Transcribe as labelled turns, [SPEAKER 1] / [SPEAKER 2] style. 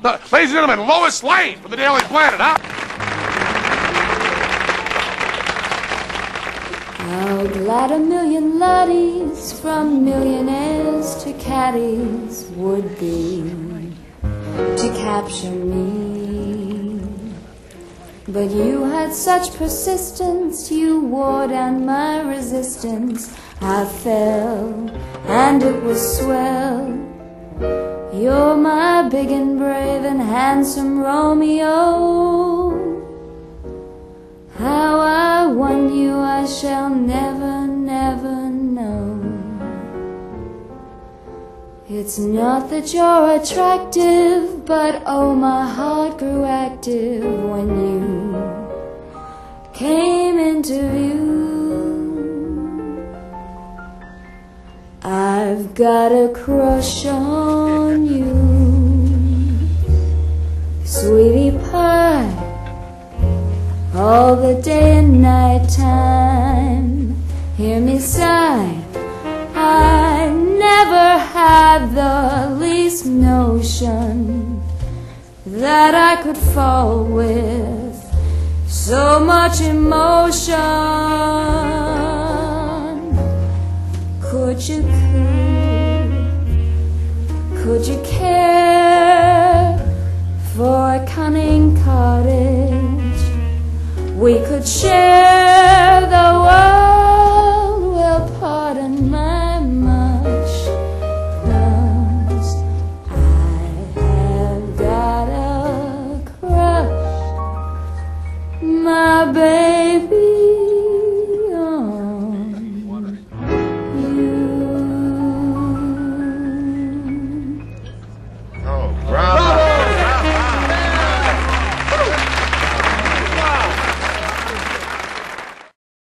[SPEAKER 1] The, ladies and gentlemen, Lois Lane from the Daily Planet, huh?
[SPEAKER 2] How glad a million laddies from millionaires to caddies would be to capture me. But you had such persistence, you wore down my resistance. I fell, and it was swell. You're my big and brave and handsome Romeo. How I won you, I shall never, never know. It's not that you're attractive, but oh, my heart grew active when you came into view. I've got a crush on you, sweetie pie all the day and night time. Hear me sigh. I never had the least notion that I could fall with so much emotion. Would you care for a cunning cottage? We could share the